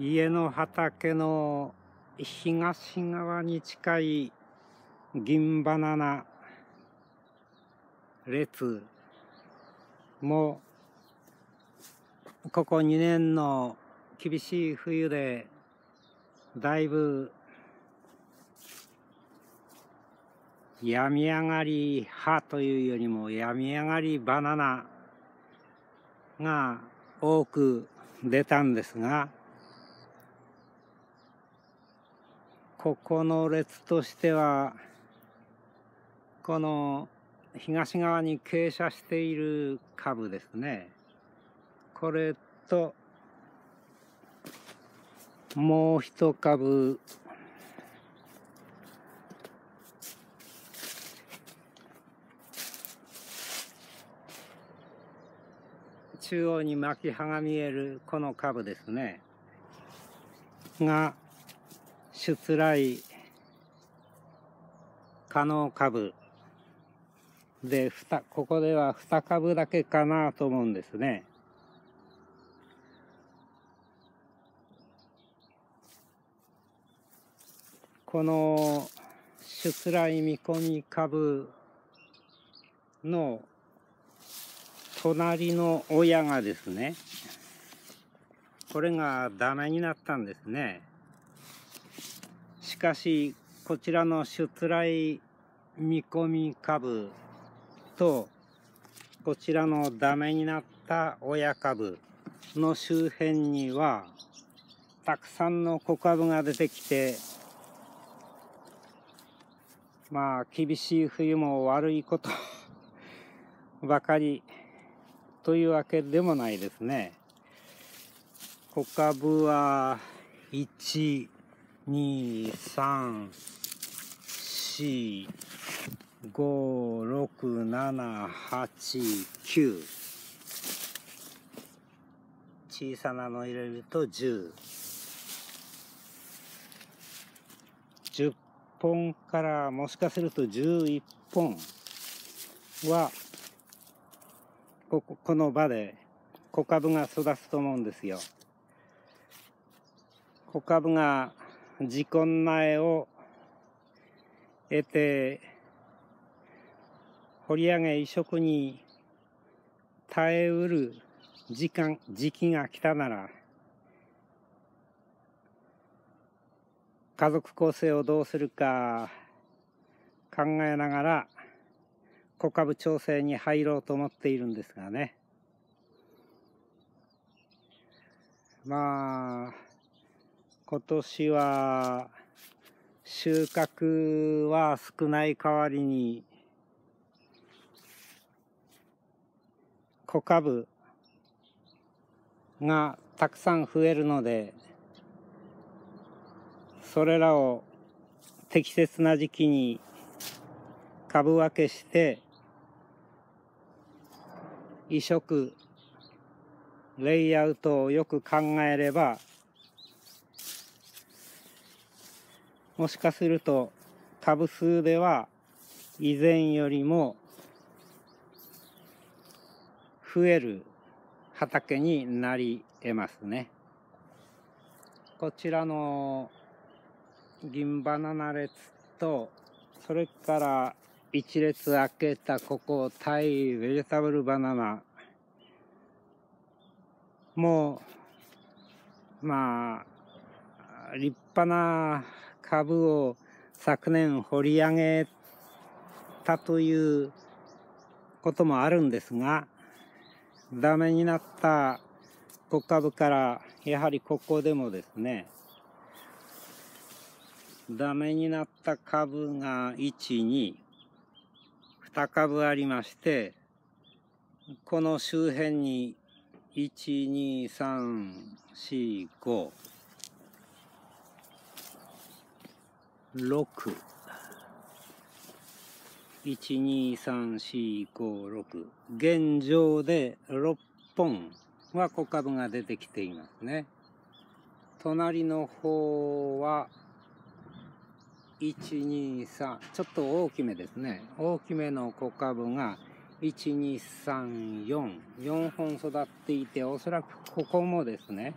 家の畑の東側に近い銀バナナ列もここ2年の厳しい冬でだいぶ病み上がり葉というよりも病み上がりバナナが多く出たんですがここの列としてはこの東側に傾斜している株ですね。これともう一株。中央に巻き葉が見えるこの株ですね。が出来可能株でここでは2株だけかなと思うんですね。この出来見込み株の隣の親がですねこれがダメになったんですね。かしこちらの出来見込み株とこちらのダメになった親株の周辺にはたくさんの子株が出てきてまあ厳しい冬も悪いこと ばかりというわけでもないですね。子株は1 2、3、4、5、6、7、8、9小さなの入れると10。10本からもしかすると11本はこここの場で小株が育つと思うんですよ。小株が自根苗を得て掘り上げ移植に耐えうる時間時期が来たなら家族構成をどうするか考えながら小株調整に入ろうと思っているんですがね。まあ今年は収穫は少ない代わりに小株がたくさん増えるのでそれらを適切な時期に株分けして移植レイアウトをよく考えればもしかすると株数では以前よりも増える畑になり得ますね。こちらの銀バナナ列とそれから一列開けたここタイベジタブルバナナもうまあ立派な株を昨年掘り上げたということもあるんですがダメになった小株からやはりここでもですねダメになった株が12 2株ありましてこの周辺に12345 6123456現状で6本は小株が出てきていますね。隣の方は123ちょっと大きめですね。大きめの小株が12344本育っていておそらくここもですね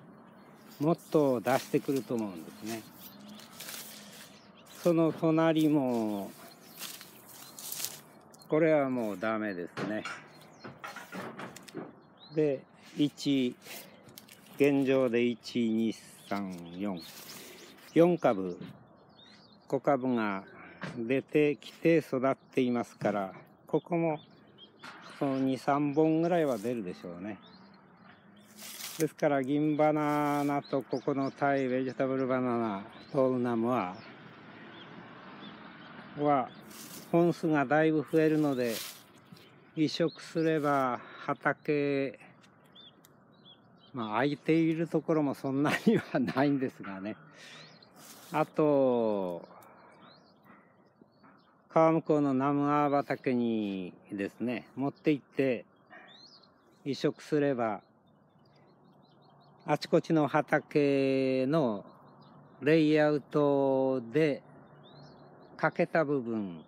もっと出してくると思うんですね。その隣もこれはもうダメですね。で1現状で1234 4株小株が出てきて育っていますからここもその23本ぐらいは出るでしょうね。ですから銀バナナとここのタイベジタブルバナナトールナムはは本数がだいぶ増えるので移植すれば畑まあ空いているところもそんなにはないんですがね。あと川向こうのナムア畑にですね持って行って移植すればあちこちの畑のレイアウトで欠けた部分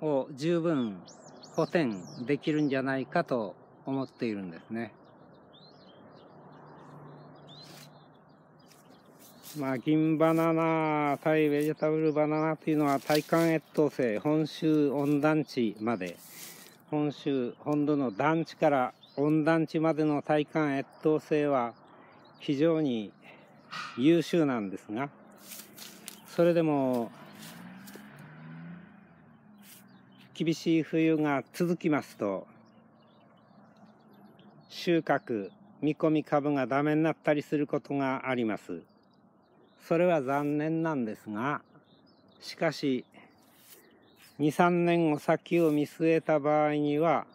を十分補填できるんじゃないかと思っているんですね。まあ、銀バナナ、タイベジタブルバナナというのは体幹越冬性、本州温暖地まで、本州本土の団地から温暖地までの体幹越冬性は非常に優秀なんですがそれでも厳しい冬が続きますと収穫見込み株がダメになったりすることがありますそれは残念なんですがしかし23年後先を見据えた場合には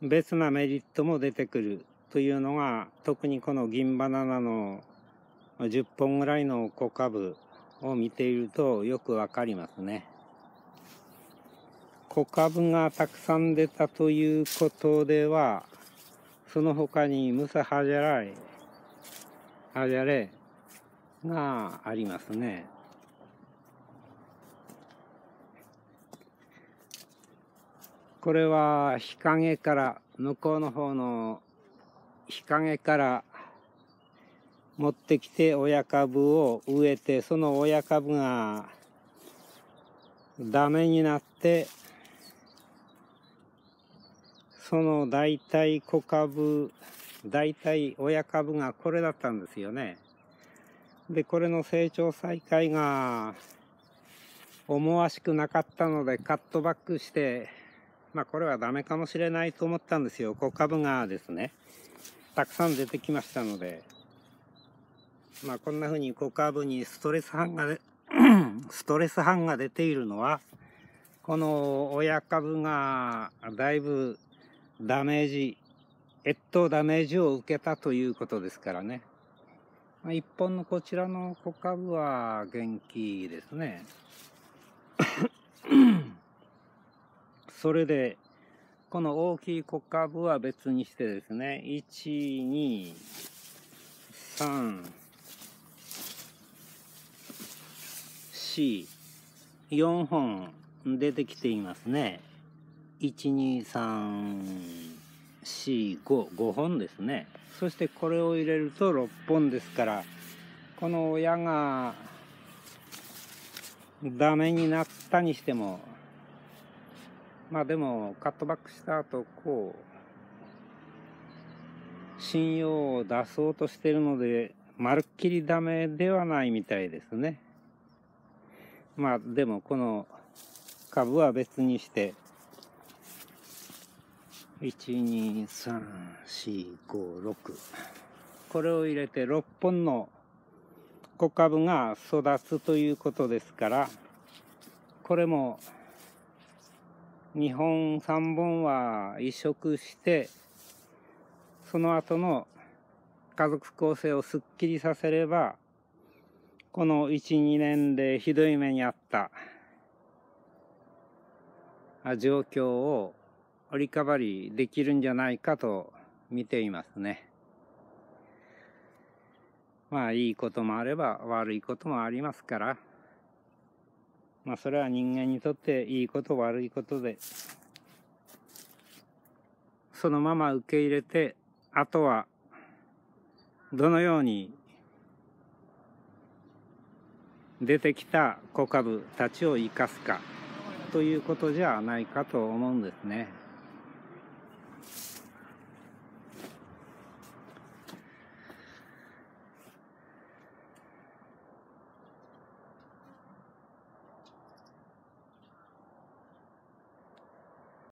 別なメリットも出てくるというのが特にこの銀バナナの10本ぐらいの小株を見ているとよくわかりますね。小株がたくさん出たということではその他にムサハジャライハジャレがありますね。これは日陰から向こうの方の日陰から持ってきて親株を植えてその親株がダメになってその大体小株大体親株がこれだったんですよね。でこれの成長再開が思わしくなかったのでカットバックしてまあこれはダメかもしれないと思ったんですよ小株がですね。たくさん出てきましたので、まあこんな風に小株にストレス斑が ストレス斑が出ているのは、この親株がだいぶダメージ、越冬ダメージを受けたということですからね。まあ、一本のこちらの小株は元気ですね。それで、この大きい小株は別にしてですね、1、2、3、4、4本出てきていますね。1、2、3、4、5、5本ですね。そしてこれを入れると6本ですから、この親がダメになったにしても、まあでもカットバックした後こう信用を出そうとしてるのでまるっきりダメではないみたいですねまあでもこの株は別にして12345これを入れて6本の小株が育つということですからこれも2本3本は移植してその後の家族構成をすっきりさせればこの12年でひどい目にあった状況をリカバリーできるんじゃないかと見ていますね。まあいいこともあれば悪いこともありますからまあそれは人間にとっていいこと悪いことでそのまま受け入れてあとはどのように出てきた小株たちを生かすかということじゃないかと思うんですね。